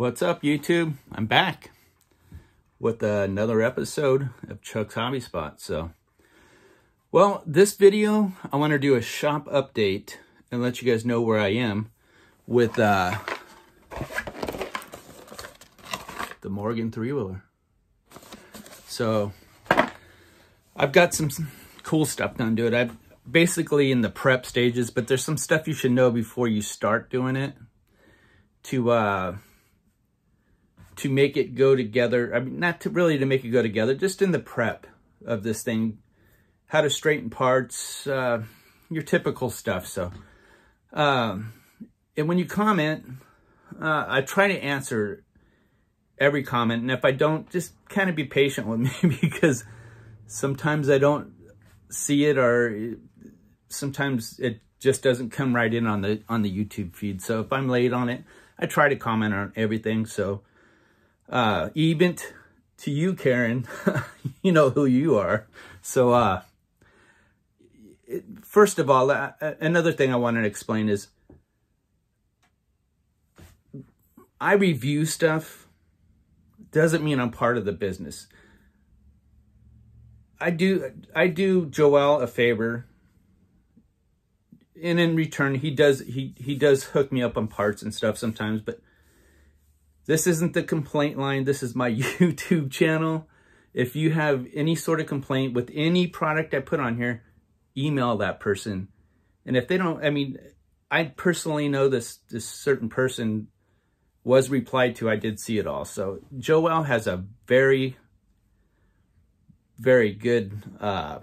What's up, YouTube? I'm back with another episode of Chuck's Hobby Spot. So, well, this video, I want to do a shop update and let you guys know where I am with uh, the Morgan three-wheeler. So, I've got some, cool stuff done to it. I'm basically in the prep stages, but there's some stuff you should know before you start doing it to uh, to make it go together. I mean, not to really to make it go together, just in the prep of this thing, how to straighten parts, uh, your typical stuff. So, um, and when you comment, uh, I try to answer every comment. And if I don't, just kind of be patient with me because sometimes I don't see it or sometimes it just doesn't come right in on the on the YouTube feed. So if I'm late on it, I try to comment on everything. So uh, even to you, Karen, you know who you are. So uh, it, first of all, uh, another thing I wanted to explain is I review stuff doesn't mean I'm part of the business. I do I do Joel a favor. And in return, he does he he does hook me up on parts and stuff sometimes, but this isn't the complaint line. This is my YouTube channel. If you have any sort of complaint with any product I put on here, email that person. And if they don't, I mean, I personally know this this certain person was replied to. I did see it all. So Joel has a very very good uh,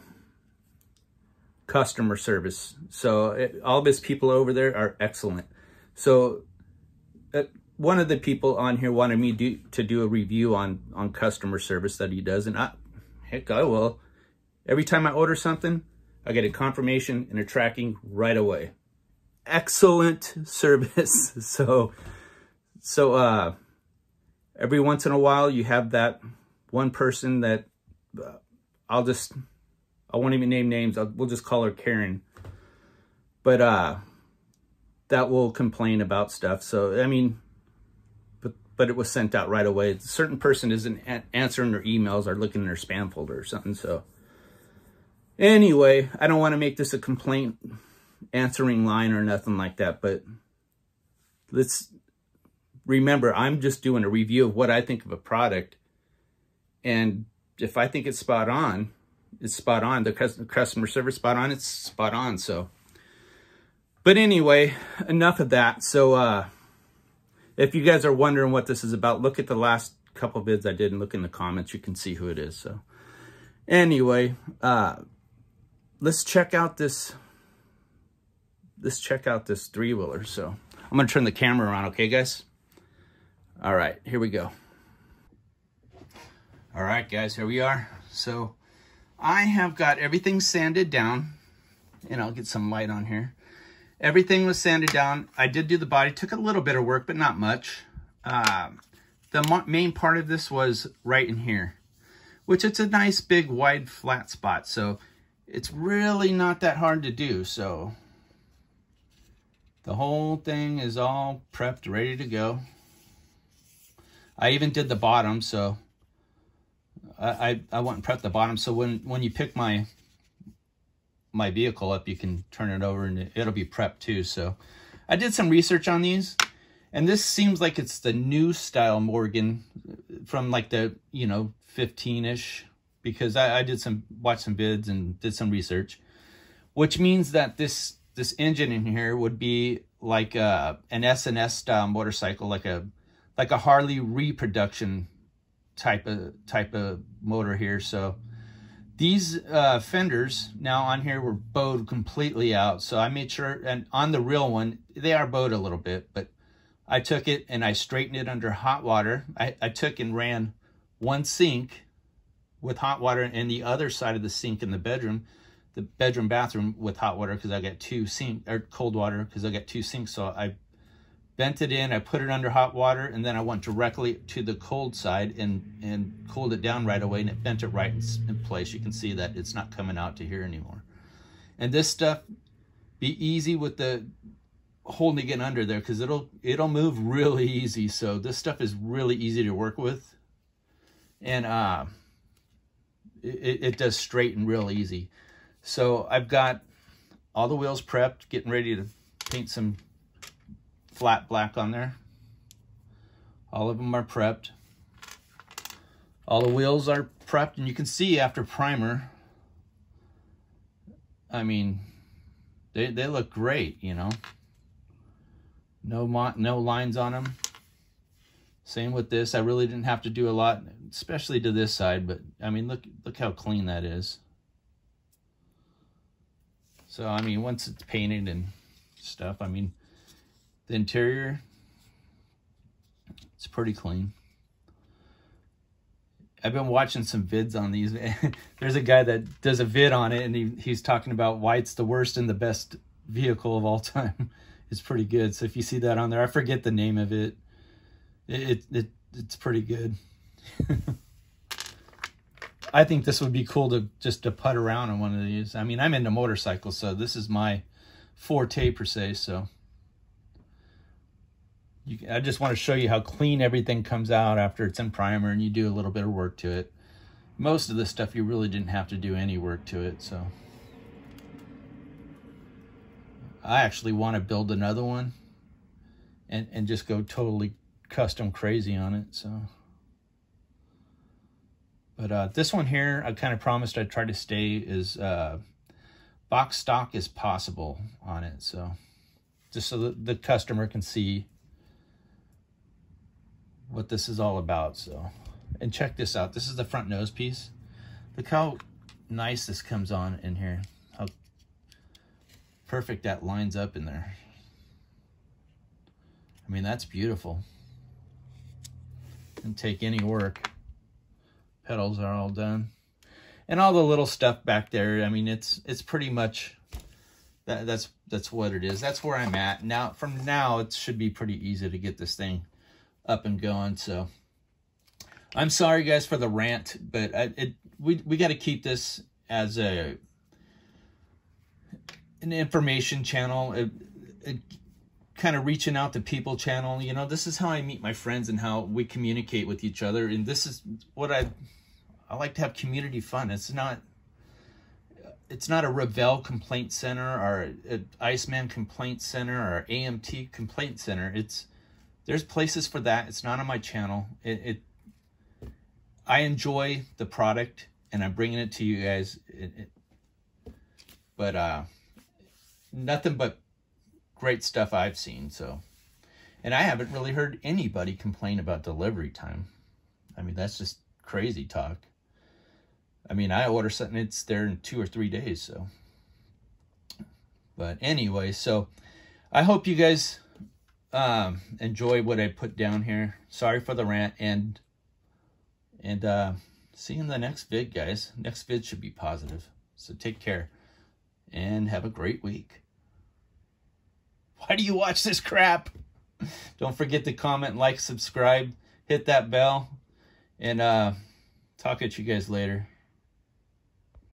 customer service. So it, all of his people over there are excellent. So uh, one of the people on here wanted me do, to do a review on, on customer service that he does. And I, heck, I will. Every time I order something, I get a confirmation and a tracking right away. Excellent service. so, so, uh, every once in a while you have that one person that uh, I'll just, I won't even name names. I'll, we'll just call her Karen. But uh, that will complain about stuff. So, I mean, but, it was sent out right away. A certain person isn't answering their emails or looking in their spam folder or something. So anyway, I don't want to make this a complaint answering line or nothing like that. But let's remember, I'm just doing a review of what I think of a product. And if I think it's spot on, it's spot on. The customer service spot on, it's spot on. So, but anyway, enough of that. So, uh, if you guys are wondering what this is about, look at the last couple vids I did and look in the comments. You can see who it is. So, anyway, uh, let's check out this. Let's check out this three wheeler. So, I'm gonna turn the camera around. Okay, guys. All right, here we go. All right, guys, here we are. So I have got everything sanded down, and I'll get some light on here. Everything was sanded down. I did do the body, took a little bit of work, but not much. Uh, the main part of this was right in here, which it's a nice big wide flat spot. So it's really not that hard to do. So the whole thing is all prepped, ready to go. I even did the bottom, so I, I went and prepped the bottom. So when, when you pick my my vehicle up, you can turn it over and it'll be prepped too. So I did some research on these and this seems like it's the new style Morgan from like the, you know, 15-ish because I, I did some, watched some bids and did some research, which means that this, this engine in here would be like a, an S&S style motorcycle, like a, like a Harley reproduction type of type of motor here. So these uh, fenders now on here were bowed completely out. So I made sure, and on the real one, they are bowed a little bit, but I took it and I straightened it under hot water. I, I took and ran one sink with hot water and the other side of the sink in the bedroom, the bedroom bathroom with hot water because I got two sink or cold water because I got two sinks. So I bent it in, I put it under hot water, and then I went directly to the cold side and, and cooled it down right away, and it bent it right in, in place. You can see that it's not coming out to here anymore. And this stuff, be easy with the holding it under there because it'll it'll move really easy. So this stuff is really easy to work with. And uh, it, it does straighten real easy. So I've got all the wheels prepped, getting ready to paint some flat black on there. All of them are prepped. All the wheels are prepped, and you can see after primer, I mean, they, they look great, you know. No, no lines on them. Same with this. I really didn't have to do a lot, especially to this side, but I mean, look, look how clean that is. So, I mean, once it's painted and stuff, I mean, the interior, it's pretty clean. I've been watching some vids on these. There's a guy that does a vid on it, and he, he's talking about why it's the worst and the best vehicle of all time. it's pretty good. So if you see that on there, I forget the name of it. It, it, it it's pretty good. I think this would be cool to just to put around on one of these. I mean, I'm into motorcycles, so this is my forte per se. So you, I just want to show you how clean everything comes out after it's in primer and you do a little bit of work to it. Most of the stuff you really didn't have to do any work to it, so. I actually want to build another one and, and just go totally custom crazy on it, so. But uh, this one here, I kind of promised I'd try to stay as uh, box stock as possible on it, so. Just so that the customer can see what this is all about. So, and check this out. This is the front nose piece. Look how nice this comes on in here. How perfect that lines up in there. I mean, that's beautiful. And take any work. Pedals are all done. And all the little stuff back there, I mean, it's it's pretty much that that's that's what it is. That's where I'm at. Now from now it should be pretty easy to get this thing up and going. So I'm sorry, guys, for the rant, but I, it, we we got to keep this as a an information channel, a, a kind of reaching out to people channel. You know, this is how I meet my friends and how we communicate with each other. And this is what I I like to have community fun. It's not it's not a Revell complaint center or an Iceman complaint center or AMT complaint center. It's there's places for that. It's not on my channel. It, it I enjoy the product and I'm bringing it to you guys. It, it, but uh, nothing but great stuff I've seen. So, and I haven't really heard anybody complain about delivery time. I mean, that's just crazy talk. I mean, I order something, it's there in two or three days. So, but anyway, so I hope you guys um, enjoy what I put down here. Sorry for the rant and and uh, see you in the next vid, guys. Next vid should be positive. So take care and have a great week. Why do you watch this crap? Don't forget to comment, like, subscribe, hit that bell, and uh, talk at you guys later.